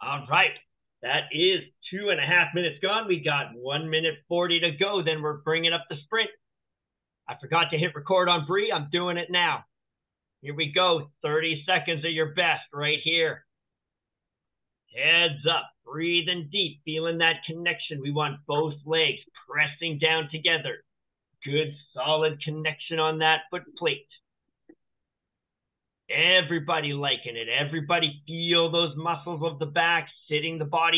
All right. That is two and a half minutes gone. We got one minute 40 to go. Then we're bringing up the sprint. I forgot to hit record on Brie. I'm doing it now. Here we go. 30 seconds of your best right here. Heads up, breathing deep, feeling that connection. We want both legs pressing down together. Good solid connection on that foot plate. Everybody liking it. Everybody feel those muscles of the back sitting the body